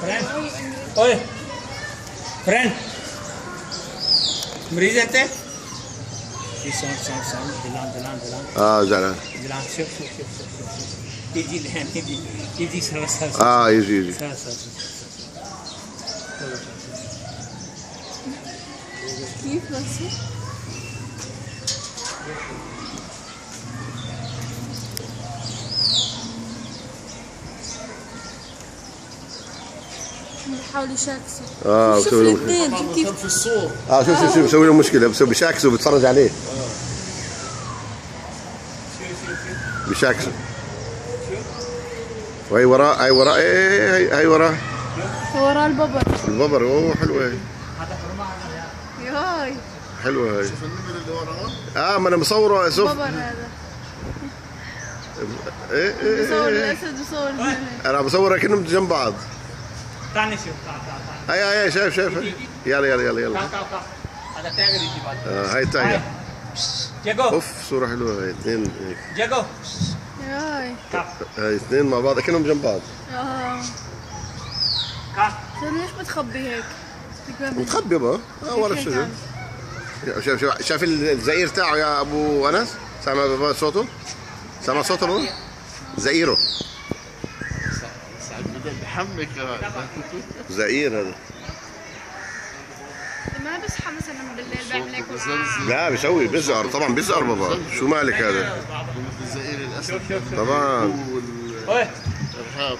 फ्रेंड ओए फ्रेंड मरीज़ रहते हाँ जरा easy easy sir sir easy easy sir. Sir की بحاول يشاكسه آه شوف الاثنين شوف كيف في الصور؟ آه شوف شوف شوف بسوي له مشكلة. بسوي بشاكس وبتفرج عليه. بشاكس وهي وراه هي وراه إيه هي, هي وراه ورا الببر. الببر أوه حلوة هي. ياي. حلوة هي. آه ما أنا مصورة شوف. ببر هذا. إيه إيه, بصور إيه, إيه. الأسد بصور الملك أنا بصورها كأنهم جنب بعض. تعال نشوف تعال تعال هيا هيا شايف شايف يلا يلا يلا يلا تعال تعال تعال هذا تاجر يجي بعد آه هاي تاير جاكو اوف صورة حلوة هاي اثنين هيك. جاكو هاي اثنين مع بعض كأنهم جنب بعض آه ليش بتخبي هيك؟ متخبي بقى آه ورا الشجر شايف شايف شايف الزئير تاعه يا ابو انس سامع صوته سامع صوته بابا بحمك زئير هذا. ما بصحى مثلا بالليل بعمل هيك؟ لا بيسوي بيزقر طبعا بيزقر بابا. شو مالك هذا؟ الجزائر الأسد. طبعا. والإرهاب.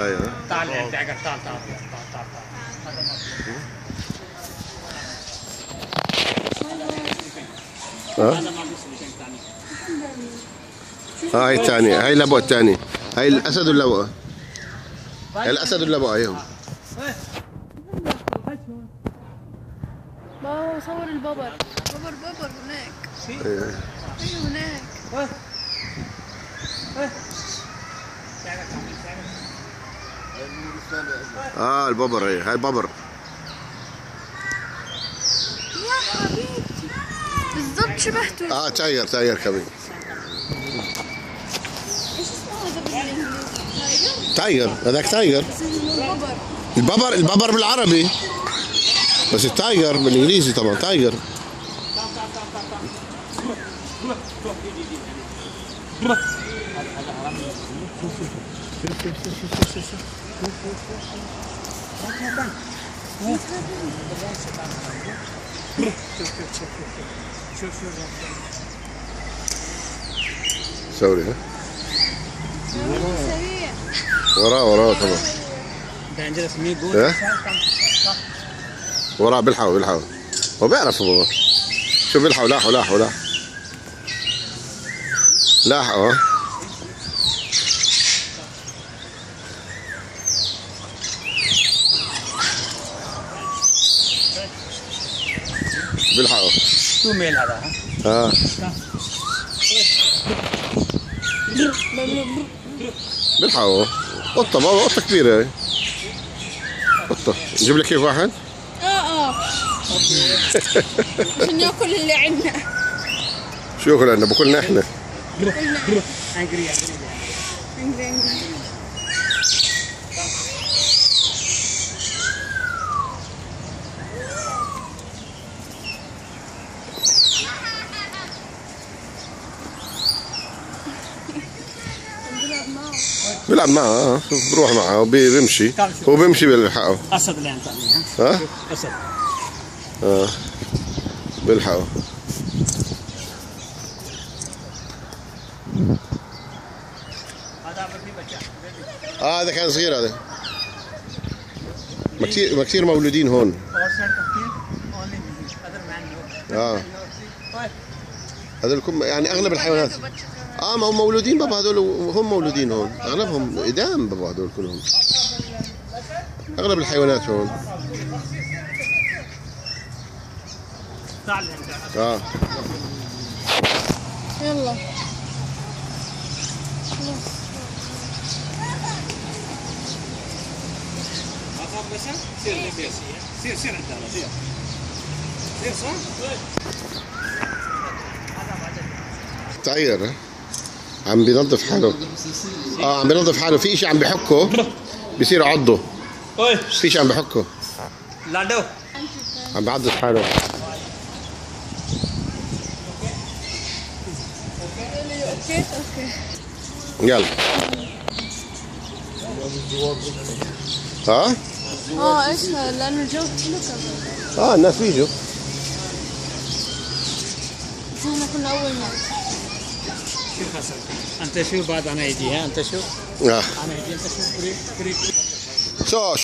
أيوه. تعال تعال تعال تعال تعال تعال ها؟ آه هاي الثانية. هاي اللبوة الثانية. هاي الأسد واللبوة هاي الأسد واللبوة ايهم بابا صور الببر ببر ببر هناك. أيوه أيوه هناك. أه. الببر هي. هاي الببر يا حبيبتي. بالضبط شبهته آه tiger tiger كمان. إيش اسمه هذا بالإنجليزي؟ tiger هذاك tiger الببر الببر بالعربي. بس ال tiger بالإنجليزي طبعا tiger ها؟ سريع وراه وراه طبعا. دينجرس مي جود إيه؟ وراه بيلحقوا بيلحقوا هو بيعرف بابا شو بيلحقوا لاحوا لاحوا لاحوا لاحقوا ها بيلحقوا شو ميل هذا؟ ها آه. بيلحقوا قطة بابا قطة كبيرة. هي قطة. نجيب لك كيف واحد؟ آه آه. عشان ياكل اللي عندنا. شو ياكل عندنا؟ باكلنا إحنا. بيلعب معه آه بروح معه بيمشي هو بيمشي بيلحقه اسد اللي انت ها؟ اسد آه بيلحقه آه هذا كان صغير هذا ما كثير ما كثير مولودين هون آه هذول يعني اغلب الحيوانات آه ما هم مولودين بابا هذول هم مولودين هون. أغلبهم إدام بابا هذول كلهم. أغلب الحيوانات هون. آه. يلا. سير سير سير سير انت سير سير صح؟ تعير عم بينظف حاله. آه عم بينظف حاله. في شيء عم بحكه؟ بصير عضه في شيء عم بحكه؟ لادو عم بعضف حاله. أوكي يلا. ها؟ آه إيش لأنه الجو آه الناس بيجوا. إحنا كنا أول مرة. شوف حسن انت شوف بعد أنا ايدي ها انت شوف آه أنا ايدي انت شوف بريك بريك So,